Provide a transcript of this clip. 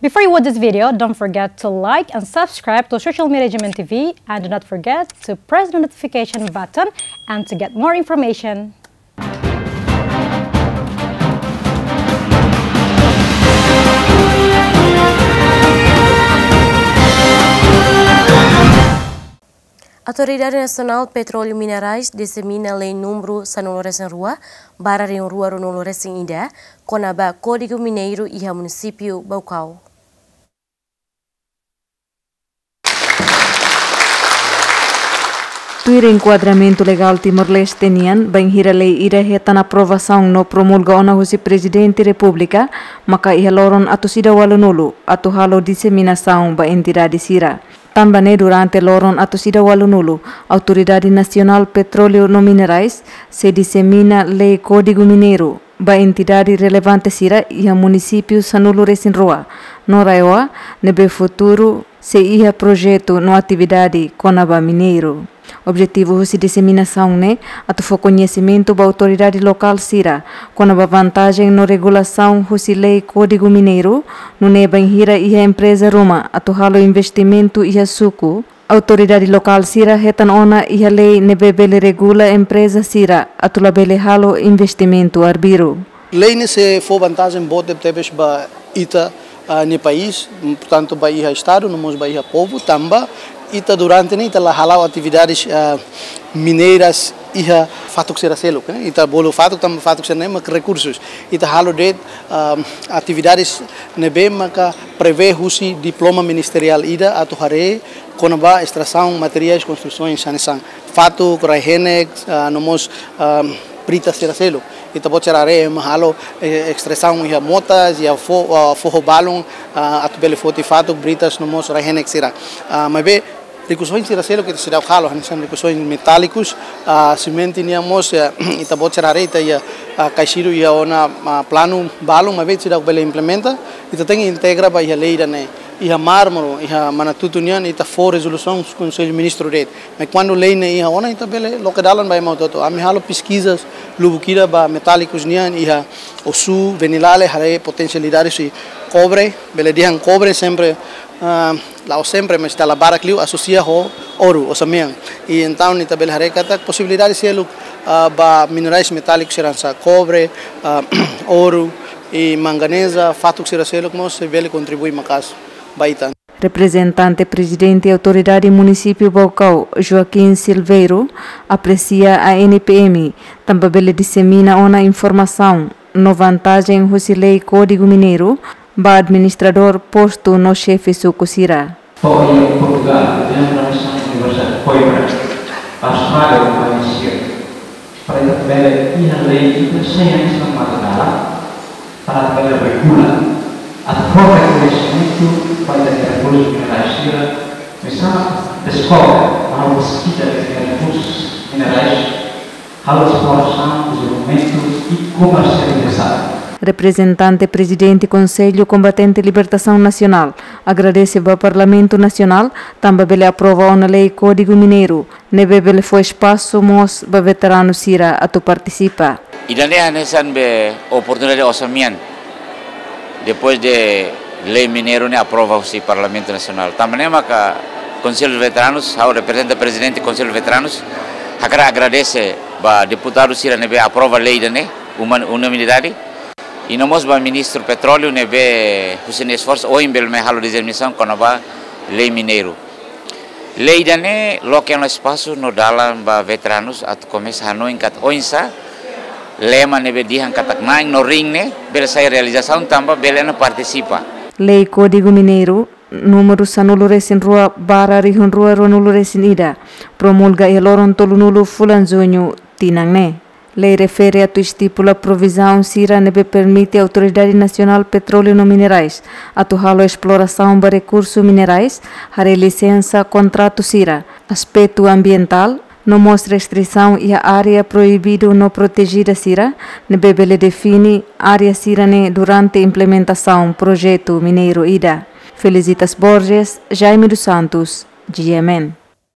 Before you watch this video, don't forget to like and subscribe to Social Media Gemen TV and do not forget to press the notification button and to get more information. Autoridade Nacional de Petróleo e Minerais dissemina lei número Sanulores em Rua, Barar em Rua Ronulores em Ida, Conaba Código Mineiro e a município Baucau. Tuir enquadramento legal Timor-Leste tenian, bem hira lei ira reta na aprovação no promulga ona husi presidente república, maka iha loron atu sida walunulu, atu halo disseminação ba entidade sira. Também durante loron atu sida walunulu, Autoridade Nacional Petróleo no Minerais se dissemina lei Código Mineiro, ba entidade relevante sira iha município sanulu resinroa, no raiwa, nebe futuro se iha projeto no atividade conaba mineiro. Objetivo de disseminação né, atu conhecimento da autoridade local sira, com a vantagem no regulação husi lei Código Mineiro, no neba hira e a empresa Roma, atu halo investimento e a suco, autoridade local sira retan ona e a lei nebebele regula empresa sira, atu labele halo investimento arbiro. Lei se for vantagem bote tebes ba ita uh, ni país, portanto ba iha estado, no mos ba iha povo, tamba ita durante ni ita halau atividades uh, mineiras iha fatuk sira selo né? ita bolo fatuk tam fatuk sira nem recursos ita halo de uh, atividades nebe maka prevê husi diploma ministerial ida atu hare konaba extração materiais construções sanisang fatuk raihenex uh, nomos uh, brita sira selo ita pode tirar mahalo extração ia motas ia fo uh, forro balon uh, atu bele foti fatuk britas nomos raihenex sira uh, mas be Ricuções de acero que se dá calo, são ricuções metálicos, a semente tínhamos e tá bot tirar reita e a caixiro e a ona plano balão, uma vez se dá bela implementa e tá tem integra para a leira né e a mármore e a manatutunian e tá for resolução do conselho ministro rede. Mas quando lei né e a ona então bele lokedalan vai mal todo. A me halo pesquisas lubukira ba metálicos nian e cobre, bele dihan cobre sempre uh, lao sempre mas tala barak liu asocia ho ouro o samiang e então ni tabel harekata possibilidade se lu uh, ba minerais metálicos serança cobre uh, ouro e manganesa fato que será selo como se vele contribui macas baitan Representante presidente e autoridade município Bocau, Joaquim Silveiro, aprecia a NPM, também dissemina uma informação no vantagem Rosilei Código Mineiro, ba administrador posto no chefe sucusira. Foi em Portugal, dentro da missão universal, foi para a Austrália, o país para a tabela e na lei, sem a missão material, para a tabela regula a própria conhecimento para a recursos minerais, missão descobre a pesquisa de recursos minerais, a exploração, desenvolvimento e comercialização representante presidente Conselho Combatente Libertação Nacional, agradece ao Parlamento Nacional, também ele aprovou na lei Código Mineiro, nebe ele foi espaço mos ba veterano sira atu participa. Idane hanesan be oportunidade osamian depois de lei mineiro ne aprova o Parlamento Nacional. Também maka Conselho de Veteranos, ao representante presidente Conselho de Veteranos, agradece ba deputado sira nebe aprova lei dane unanimidade e nós ba ministro petróleo ne be husin esforço o imbel me halo determinação kono ba lei mineiro lei dane lo que no espaço no dalam ba veteranos at começa hano inkat oinsa lema ne be dihan katak naing no ring ne bel sai realização tamba bele no participa lei código mineiro número sanulu resin rua bara rihun rua ronulu resin ida promulga eloron tolunulu fulan zonyo tinang ne Lei refere a tu estipula provisão CIRA nebe permite a Autoridade Nacional Petróleo e Minerais a tu halo exploração de recursos minerais, hare licença contrato CIRA. Aspecto ambiental, não mostra restrição e a área proibida não protegida CIRA, nebe bele define área CIRA ne durante implementação projeto mineiro IDA. Felicitas Borges, Jaime dos Santos, GMN.